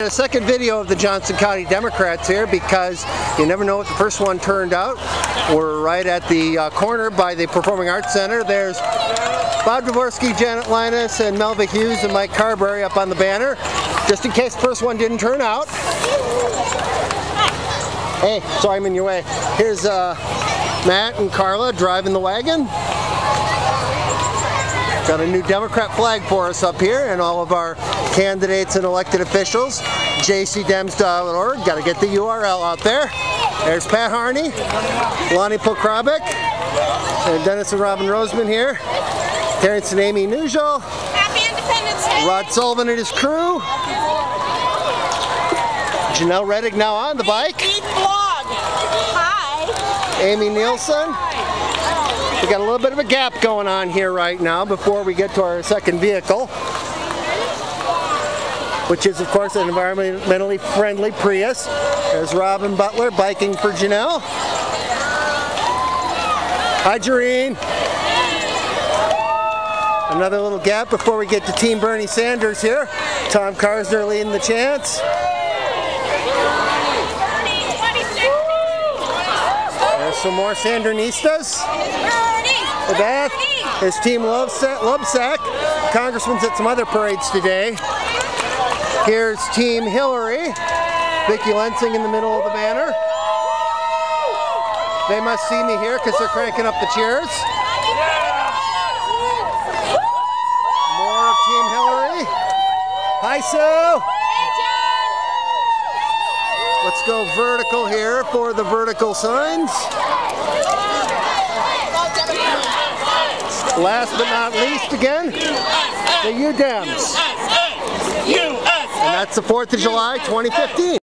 A second video of the Johnson County Democrats here because you never know what the first one turned out. We're right at the uh, corner by the Performing Arts Center. There's Bob Dvorsky, Janet Lyness, and Melva Hughes and Mike Carberry up on the banner. Just in case the first one didn't turn out. Hey, sorry I'm in your way. Here's uh, Matt and Carla driving the wagon. Got a new Democrat flag for us up here and all of our candidates and elected officials. jcdems.org. Got to get the URL out there. There's Pat Harney, Lonny Pulkrabek, and Dennis and Robin Roseman here. Terrence and Amy Neuzil. Happy Independence Day! Rod Sullivan and his crew. Janelle Rettig now on the bike. Eat vlog. Hi. Amy Nielsen. We got a little bit of a gap going on here right now before we get to our second vehicle, which is of course an environmentally friendly Prius. There's Robin Butler biking for Janelle. Hi Jareen. Another little gap before we get to Team Bernie Sanders here. Tom Karsner leading the chance. Some more Sandernistas. The Beth is Team Loebsack. Congressman's at some other parades today. Here's Team Hillary. Vicki Lensing in the middle of the banner. They must see me here because they're cranking up the cheers. More of Team Hillary. Hi, Sue. Let's go vertical here for the vertical signs. Last but not least again, the UDEMs. And that's the 4th of July 2015.